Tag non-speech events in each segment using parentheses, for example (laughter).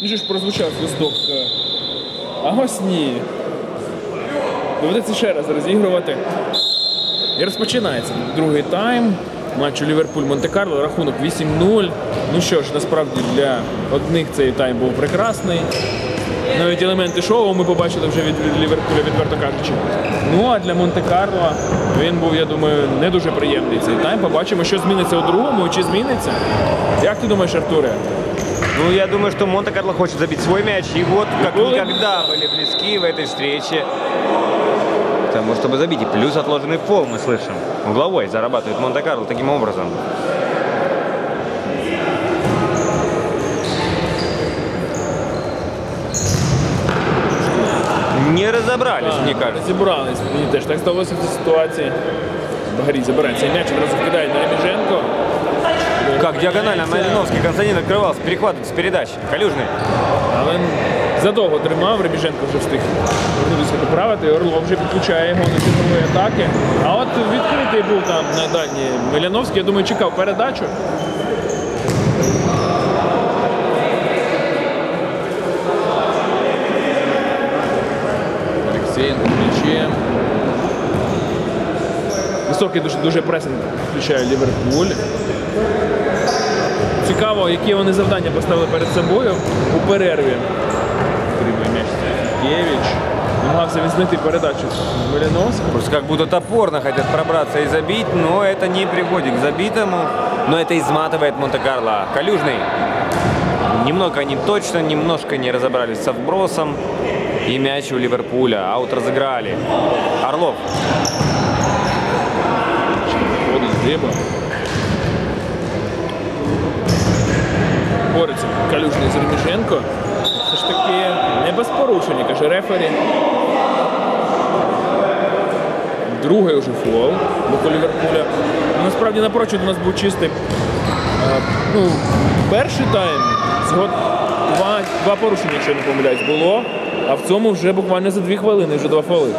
Ну що ж прозвучав свисток. е, А ось ні. Доведеться ще раз розігрувати. І розпочинається другий тайм матчу Ліверпуль Монте-Карло. Рахунок 8-0. Ну що ж, насправді для одних цей тайм був прекрасний. Навіть елементи шоу ми побачили вже від, Ліверпуля, відверто кажучи. Ну а для Монте-Карло він був, я думаю, не дуже приємний цей тайм. Побачимо, що зміниться у другому чи зміниться. Як ти думаєш, Артуре? Ну, я думаю, что Монте-Карло хочет забить свой мяч. И вот как Было? никогда были близки в этой встрече. к Тому, чтобы забить. И плюс отложенный фол мы слышим. Угловой зарабатывает Монте-Карло таким образом. Не разобрались, мне кажется. Зібрались. Мені теж так сталося в цій ситуації. Багарій забирає цей м'яч, одразу вкидає на Реміженко. Как диагонально Малиновский Константин открывался, перехватывает с передачи. Калюжный. Але задовго тримав, Ребіженко вже встиг вернутися поправити. Орлов вже підключає його до цифрової атаки. А от відкритий був там на дальній Миляновський, я думаю, чекав передачу. Олексієнко м'ячем. Високий дуже, дуже пресинг включає Ліверпуль. Цікаво, які вони завдання поставили перед собою у перерві. Отримує м'яч Євіч. Намагався він знайти передачу Миляновському. Просто как будто топорно хотят пробраться и забить, но это не приводит к забитому. Но это изматывает Монте-Карло. Калюжный. Немного не точно, немножко не разобрались со вбросом. И мяч у Ливерпуля. Аут разыграли. Орлов. Ходить Диба. Бореться Калюжний з Ремішенко. Все ж таки не без порушення, каже рефері. Другий уже фол боку Ліверпуля. Ну, Насправді напрочуд у нас був чистий. е, ну, перший тайм всього два, два порушення, якщо я не помиляюсь, було. А в цьому вже буквально за дві хвилини, вже два фоли.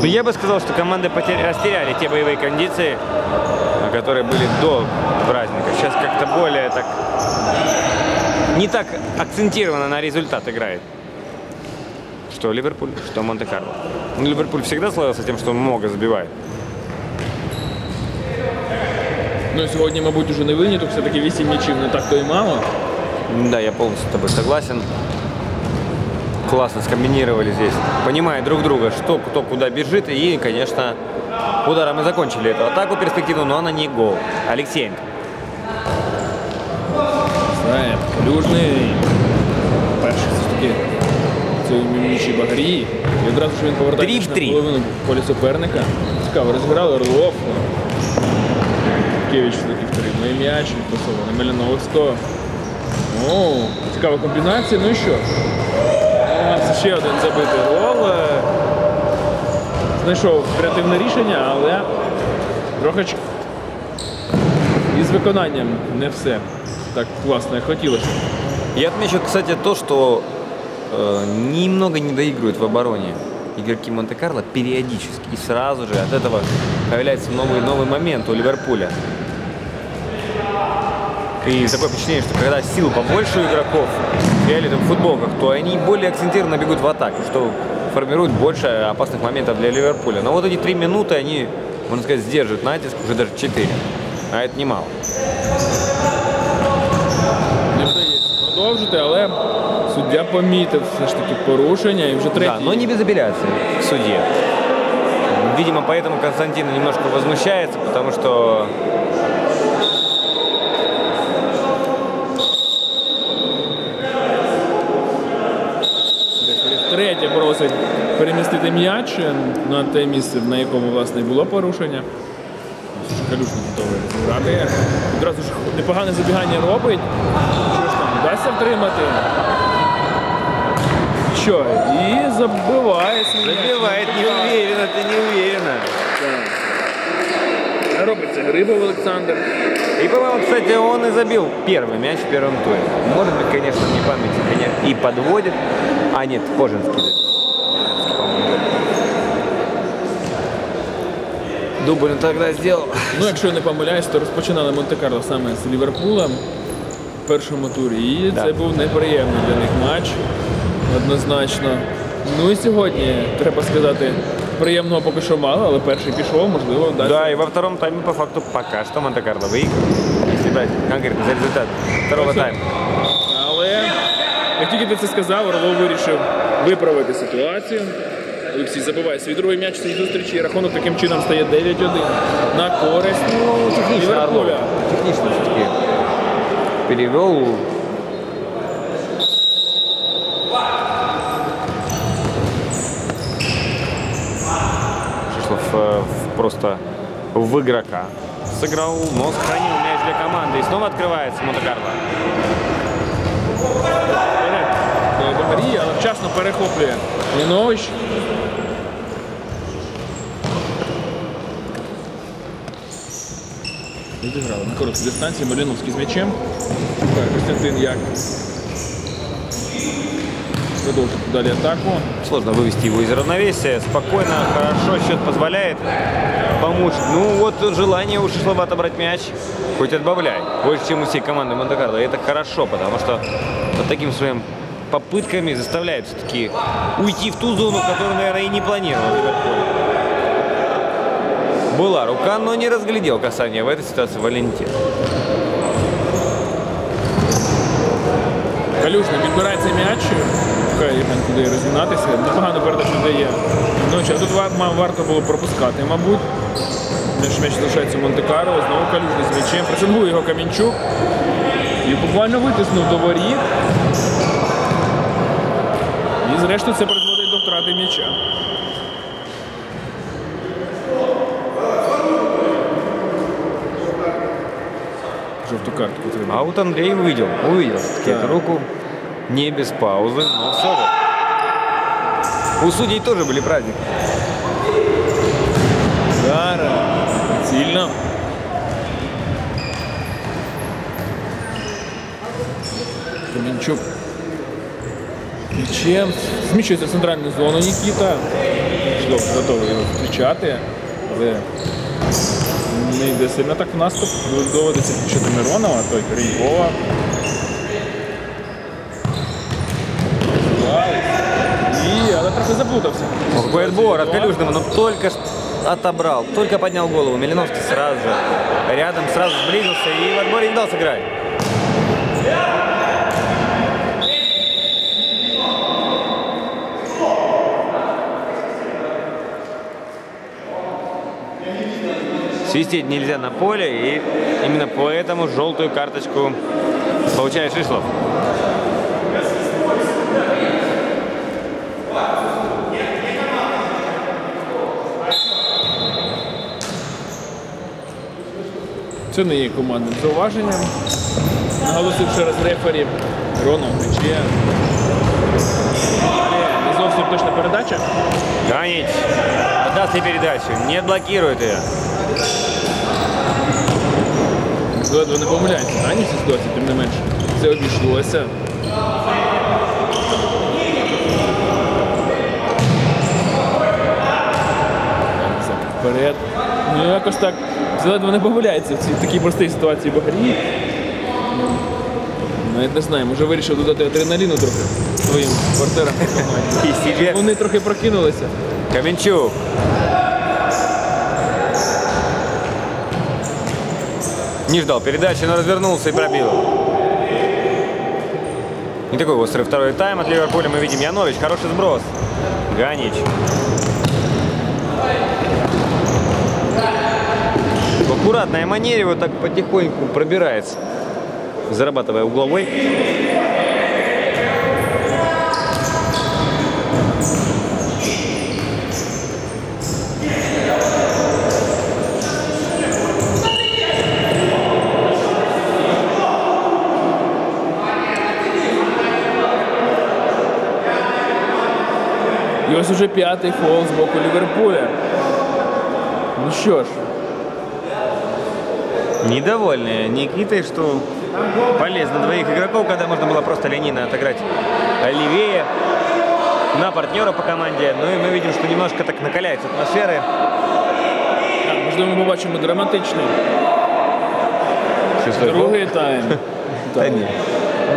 Ну, Я бы сказал, что команды потер- растеряли те боевые кондиции, которые были до праздника. Сейчас как-то более так... Не так акцентированно на результат играет. Что Ливерпуль, что Монте-Карло. Ну, Ливерпуль всегда славился тем, что он много забивает. Ну і сьогодні, мабуть, уже не виняток, все-таки 8 м'ячів не так то і мало. Да, я полностью с тобой согласен. Классно скомбинировали здесь, понимая друг друга, что кто куда бежит. И, конечно, ударом и закончили эту атаку перспективную, но она не гол. Алексеенко. Знає, Калюжний. Перший все ж таки в цьому м'ячі багрі. І одразу ж він повертається Три в на три. половину полі суперника. Цікаво, розбирали Орлов. Кевич все-таки втримує м'яч, відпасовує на Меляновського. О, цікава комбінація. Ну і що? Намагався ще один забитий гол. Е, Знайшов креативне рішення, але трохи ч- із виконанням не все так класно, як хотілося. Я отмечу, кстати, то, что э, немного не доигрывают в обороне игроки Монте-Карло периодически. И сразу же от этого появляется новый, новый момент у Ливерпуля. И такое впечатление, что когда сил побольше у игроков в фиолетовых футболках, то они более акцентированно бегут в атаку, что формирует больше опасных моментов для Ливерпуля. Но вот эти три минуты они, можно сказать, сдерживают натиск, уже даже четыре. А это немало. Не вдається продовжити, але суддя помітив все ж таки порушення і вже третій. Да, но не без апелляции к судье. Видимо, поэтому Константин немножко возмущается, потому что м'яч на те місце, на якому власне і було порушення. Калюшник готовий розібрати. Одразу ж непогане забігання робить. Що ж там, вдасться втримати? Що? І забиває свій м'яч. забивает неуверенно, ты неуверенно. Так. Робить це Грибов Олександр. И, по-моему, кстати, он и забил первый мяч в первом туре. Может быть, конечно, не память меня и подводит. А нет, Кожинский забил. Дубль он тогда сделал. Ну, якщо я не помиляюсь, то розпочинали Монте-Карло саме з Ліверпулем. в першому турі. І Да. це був неприємний для них матч. Однозначно. Ну і сьогодні, треба сказати, приємного поки що мало, але перший пішов, можливо, дасть. Да, и во втором тайме по факту пока что Монте-Карло. Если брать конкретно за результат второго тайма. Але як тільки ти це сказав, Орлов вирішив виправити ситуацію. Олексій забиває свій другий м'яч в цій зустрічі. і Рахунок таким чином стає 9-1 на користь Ну, технично Орлов. Ліверпуля. Технично все-таки перевел. Шишлов э, в- просто в игрока сыграл, но сохранил мяч для команды. И снова открывается Монте-Карло. До Марії, але вчасно перехоплює Янович. Відіграли на короткій дистанції Маліновський з м'ячем. Шукає Костянтин Як. Продовжує далі атаку. Сложно вывести его из равновесия. Спокойно, хорошо, счет позволяет помочь. Ну вот желание у Шишлова отобрать мяч, хоть отбавляй. Больше, чем у всей команды Монте-Карло. И это хорошо, потому что вот таким своим попытками заставляет все-таки уйти в ту зону, которую, наверное, и не планировал Ливерпуль. Была рука, но не разглядел касание в этой ситуации Валентин. Калюжний відбирає цей м'яч. Шукає Євген куди розігнатися. Непогано передачу дає. Ну, чи тут ва- варто було пропускати, мабуть. М'яч м'яч залишається Монте-Карло. Знову Калюжний з м'ячем. Пресингує його Камінчук. І буквально витиснув до воріт. І зрештою це призводить до втрати м'яча. Жовту картку треба. А вот Андрей увидел, увидел все-таки Да. эту руку. Не без паузы, но все же. У судей тоже были праздники. Удар. Сильно. Каменчук. М'ячем. Зміщується в центральну зону Нікіта. Ждок готовий його зустрічати. Але не йде сильно так в наступ. Доводиться включити Миронова, той Рінькова. І, але трохи заплутався. Отбор от Калюжного, но только ж отобрал, только поднял голову. Милиновский сразу рядом, сразу сблизился и в отборе не дал сыграть. Свистеть нельзя на поле, и именно поэтому желтую карточку получает Шишлов. Це не є командним зауваженням. Наголосив ще раз рефері Ронов Мече. Не зовсім точна передача. Ганич отдаст ей передачу, не блокирует ее. Ледве не помиляється. Ані в цій ситуації, тим не менше. Це обійшлося. Вперед. Ну якось так. Ледве не помиляється в цій такій простій ситуації Багарі. Навіть не знаю, може вирішив додати адреналіну трохи своїм (laughs) себе Вони трохи прокинулися. Каменчук. Не ждал передачи, но развернулся и пробил. Не такой острый второй тайм от Ливерпуля. Мы видим Янович. Хороший сброс. Ганич. В аккуратной манере вот так потихоньку пробирается, зарабатывая угловой. І ось уже п'ятий фол з боку Ліверпуля. Ну що ж, Недовольные Никитой, что полез на двоих игроков, когда можно было просто линейно отыграть левее на партнера по команде. Ну и мы видим, что немножко так накаляются атмосферы. так, можливо, ми побачимо драматичний Шестой другий тайм. (laughs) ставили. не.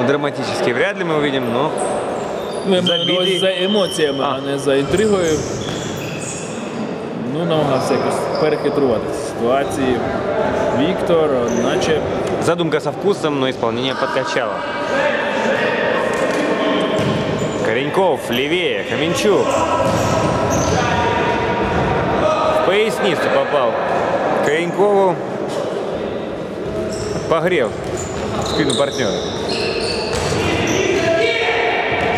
Ну, драматически вряд ли мы увидим, но Забитий. за емоціями, а. А. не за інтригою. Ну, намагався якось перехитрувати ці ситуації. Віктор, наче задумка со вкусом, но исполнение подкачало. Кореньков левее, Каменчук. В поясницу попал. Коренькову погрел спину партнера.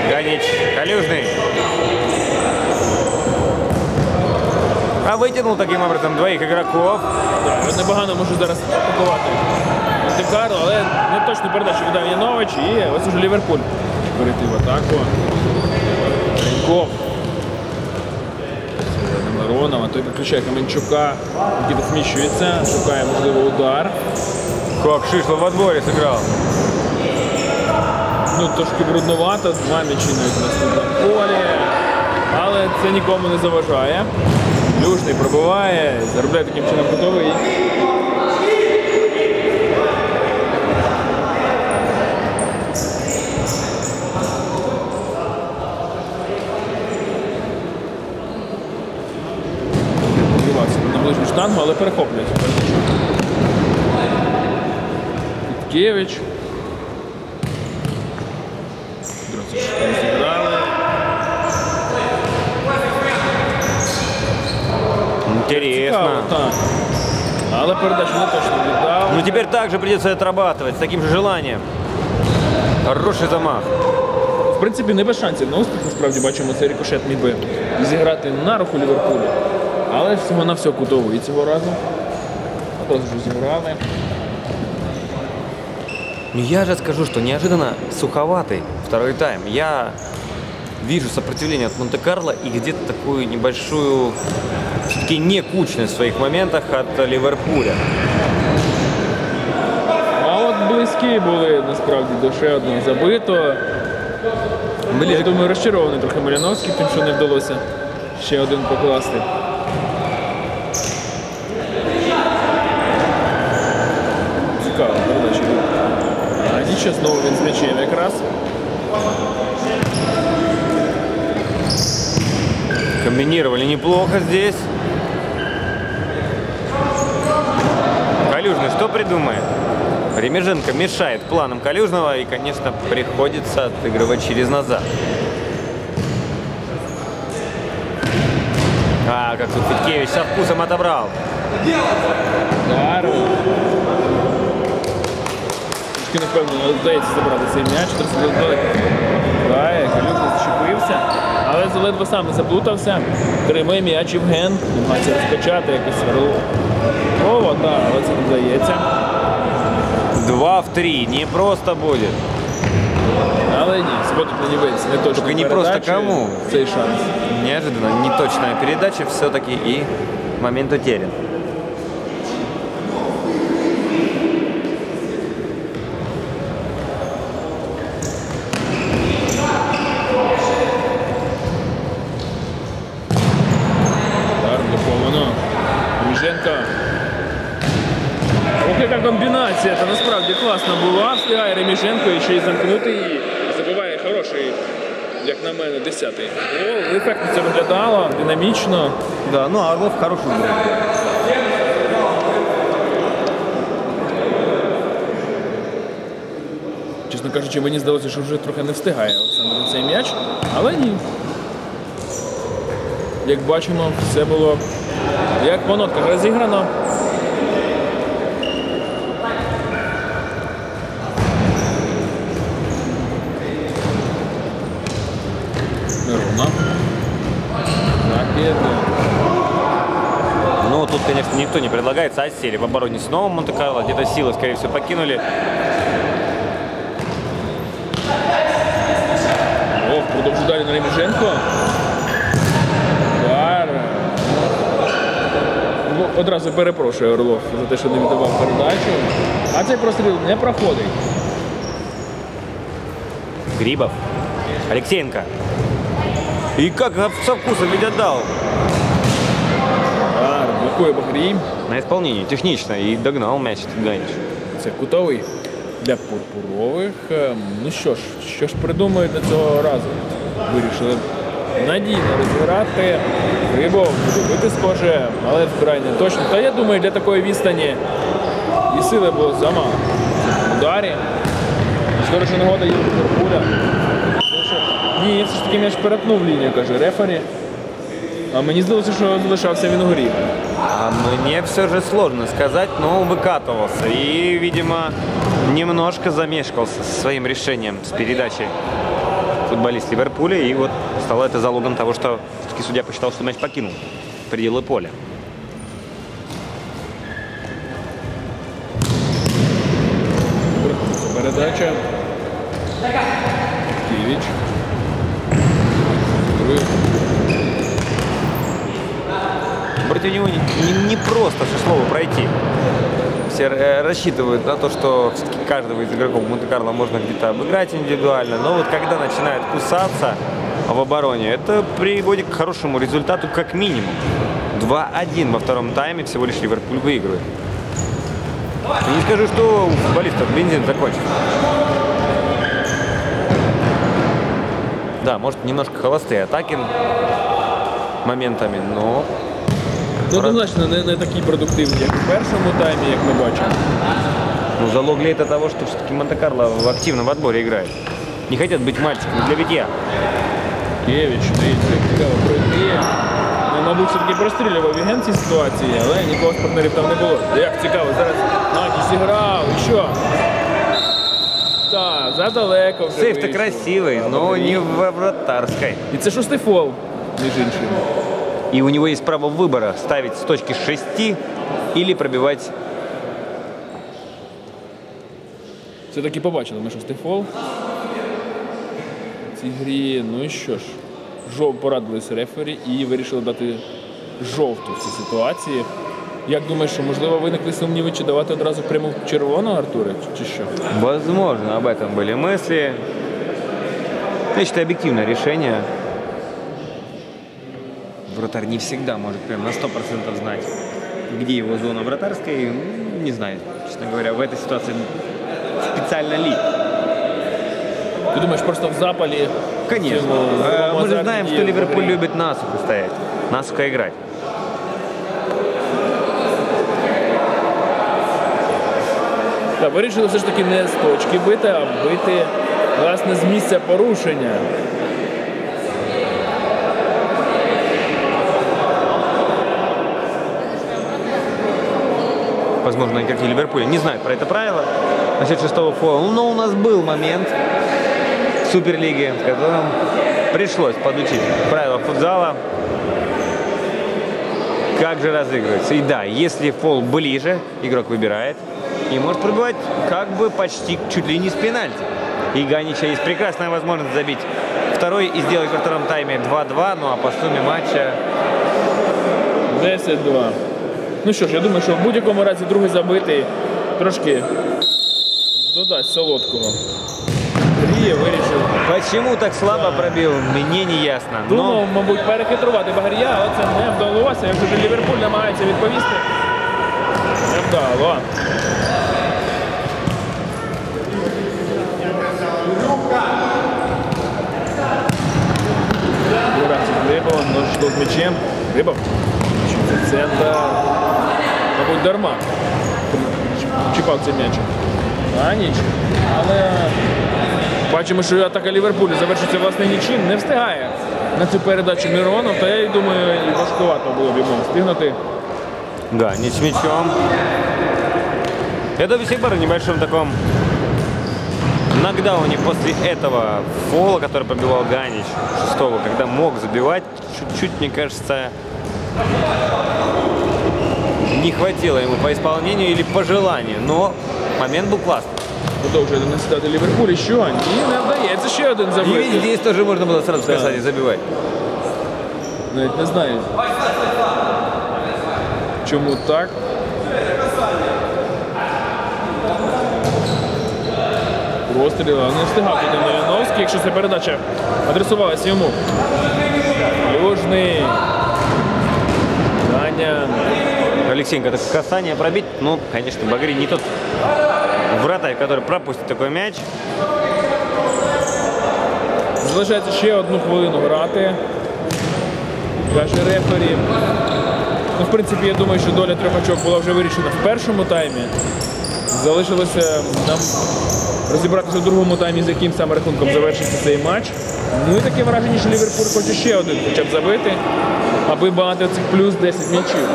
Ганич, Калюжный. А вытянул таким образом двоих игроков. так, непогано може зараз атакувати Монте-Карло, але не точну передачу віддав Янович і ось уже Ліверпуль перейти в атаку. Треньков. Миронов, а той підключає Каменчука, який зміщується, шукає можливо удар. Как Шишло в отборе сыграл. Ну, трошки брудновато, два м'ячі навіть нас на полі. Але це нікому не заважає. Люшний пробиває, заробляє таким чином готовий. Штангу, але перехоплюється. Підкевич. Интересно. так. Але передачу не точно віддав. Ну теперь также придется отрабатывать с таким же желанием. Хороший замах. В принципі, не без шансів на успіх, насправді бачимо, цей рикошет міг би зіграти на руку Ліверпулю. Але всього на все кутовий цього разу. Одразу ж зіграли. Ну я же скажу, что неожиданно суховатый второй тайм. Я вижу сопротивление от Монте-Карло и где-то такую небольшую все-таки не кучность в своих моментах от Ливерпуля. А от близькі були насправді до ще одного забитого. Я думаю, розчарований трохи Маліновський, тим, що не вдалося ще один покласти. Цікаво, передача. А нічого, знову він з м'ячем якраз. Доминировали неплохо здесь. Калюжный что придумает? Ремеженко мешает планам Калюжного и, конечно, приходится отыгрывать через назад. А, как тут Фиткевич со вкусом отобрал. Здорово. Шкин, напевно, здається, забрати цей мяч, 32 забиває, Калюха зчепився, але заледве сам заплутався. Тримає м'яч Євген. Намагається розкачати якось О, так, але це не вдається. Два в три. Не просто буде. Але ні, смотрит не Нівець, не точно. не просто кому. Цей шанс. Неожиданно, не неточная передача все-таки и момент утерян. Це насправді класна була. Встигає Реміженко і ще й замкнути її. Забиває хороший, як на мене, десятий. Гол. Ефектно це виглядало, динамічно. Да, ну Орлов хороший игрок. Чесно кажучи, мені здалося, що вже трохи не встигає Олександр цей м'яч, але ні. Як бачимо, все було як по нотках розіграно. Неровно. Ракети. Ну, тут, конечно, никто не предлагается, а сели в обороне снова Монте-Карло. Где-то силы, скорее всего, покинули. Ох, продовжу далі на Реміженко. Удар. Ну, Одразу перепрошую Орлов за те, що не віддавав передачу. А цей простріл не проходить. Грибов. Алексеенко. И как со вкусом ведь отдал. Удар, блокує Бахрій. На исполнении, технично. И догнал мяч Ганич. Це кутовий. для пурпурових. Ем, Ну що ж, що ж придумають на цього разу? Вирішили надійно розіграти. Рибов буде бити схоже, але вкрай не точно. Та я думаю, для такої відстані і сили було замало. В ударі. Скоріше нагода є у Ліверпуля. Тому що- Ні, все ж таки м'яч перетнув лінію, каже рефері. А мені здалося, що залишався він у грі. А мне все же сложно сказать, но он выкатывался. И, видимо, немножко замешкался со своим решением с передачей футболист Ливерпуля. И вот стало это залогом того, что все-таки судья посчитал, что мяч покинул пределы поля. Передача. Ківіч. Против него не, не- не просто Шишлову пройти. Все э, рассчитывают на то, что каждого из игроков Монте-Карло можно где-то обыграть индивидуально. Но вот когда начинает кусаться в обороне, это приводит к хорошему результату как минимум. 2-1 во втором тайме всего лишь Ливерпуль выигрывает. Не скажу, что у футболистов бензин закончится. Да, может немножко холостые атаки моментами, но Ну, однозначно, не, не такі продуктивні, як у першому таймі, як ми бачимо. Ну, залог ли это того, что все-таки Монте-Карло в активном отборе играет? Не хотят быть мальчиками для битья. Кевіч, дивіться, як цікаво пройти. Ну, мабуть, все-таки прострілював Віген в цій ситуації, але нікого з партнерів там не було. Як цікаво, зараз Накі зіграв, і що? Так, задалеко вже Сейф-то вийшов. красивый, но не в вратарской. І це шостий фол, між іншим. И у него есть право выбора ставить с точки 6 или пробивать. Все-таки побачили ми шостий фол. В цій грі, ну і що ж, жов порадилися рефері і вирішили дати жовту в цій ситуації. Як думаєш, що можливо виникли сумніви, чи давати одразу пряму червону Артуре, чи чи що? Возможно, об этом были мысли. Я считаю, объективное решение. Вратарь не всегда может прям на 100% знать, где его зона вратарской. М, Не знаю, честно говоря, в этой ситуации специально ли. Ти думаєш, просто в запалі. Конечно. цьому Э, здоровому Мы же азарті знаем, є что в Ливерпуль грі? любит насухо стоять, насухо играть. Так, вирішили все ж таки не з точки бити, а бити власне з місця порушення. Возможно, игроки Ливерпуля не знают про это правило. Насчет шестого фола. Но у нас был момент в Суперлиге, в котором пришлось подучить правила футзала. Как же разыгрывается. И да, если фол ближе, игрок выбирает и может пробивать как бы почти чуть ли не с пенальти. И Ганича есть прекрасная возможность забить второй и сделать во втором тайме 2-2, ну а по сумме матча 10-2. Ну що ж, я думаю, що в будь-якому разі другий забитий трошки додасть солодкого. Гріє вирішив. Почему так слабо пробил, мне не ясно. Но Думав, мабуть, перехитрувати Багарія, але це не вдалося. Як вже Ліверпуль намагається відповісти. Не вдало. Рибова, ножичков з м'ячем. Рибов. Чіпиться центр. Мабуть, дарма. Чіпав цей м'яч. А ніч. Але бачимо, що атака Ліверпулю завершиться власне нічим. Не встигає на цю передачу Міронов. Та я й думаю, і важкувато було б йому встигнути. Да, не с мячом. Это до сих пор в небольшом таком нокдауне после этого фола, который пробивал Ганич шестого, когда мог забивать, чуть-чуть, мне кажется, не хватило ему по исполнению или по желанию. Но момент был классный. Продовжує доносити Ліверпуль. І що? Ні, не вдається ще один И ведь забити. здесь тоже можно было сразу Да. сказать и забивать. Навіть не знаю. Чому так? Простріл, але не встигав туди Малиновський, якщо ця передача адресувалася йому. Южний. Даня. Алексеенко, так касание пробить, ну, конечно, Багри не тот вратарь, который пропустит такой мяч. Залишається ще одну хвилину грати. Каже рефері. Ну, в принципі, я думаю, що доля трьох очок була вже вирішена в першому таймі. Залишилося нам розібратися в другому таймі, з яким саме рахунком завершиться цей матч. Ну і таке враження, що Ліверпуль хоче ще один хоча б забити, аби багато цих плюс 10 м'ячів.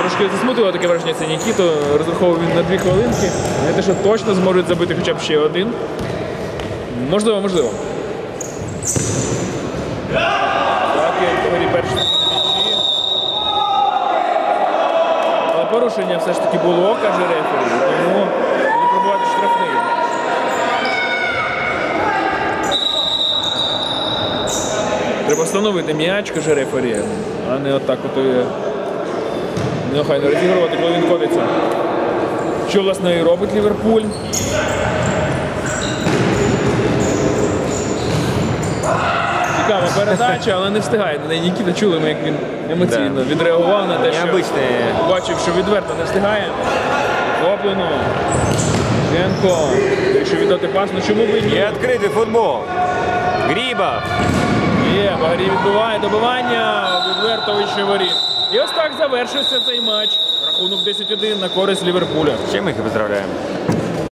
Трошки засмутило таке враження це Нікіто. Розраховував він на дві хвилинки. Не те, що точно зможуть забити хоча б ще один. Можливо, можливо. Так, як говорі перші м'ячі. Але порушення все ж таки було, каже рефері, тому буде пробувати штрафний. Треба встановити м'яч, каже рефері, а не отак от нехай не розігрувати, коли він ходиться. Що власне і робить Ліверпуль. Цікава передача, але не встигає на неї. Нікіта чули ми, як він емоційно Да. відреагував на те, що Необычный бачив, що відверто не встигає. Хоплено. Женко. Якщо віддати пас, ну чому б і и ні? открытый футбол. Грибов. Є, Багарій відбиває добивання, відверто вище воріт. І ось так завершився цей матч. Рахунок 10-1 на користь Ліверпуля. Чем их и поздравляем.